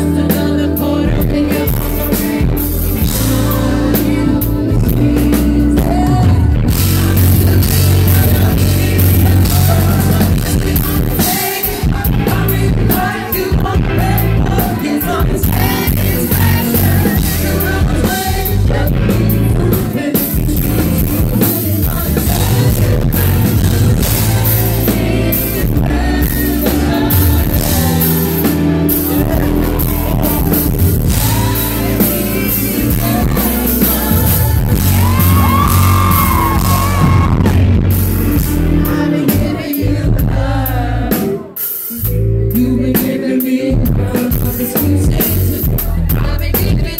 breath This I'll be keeping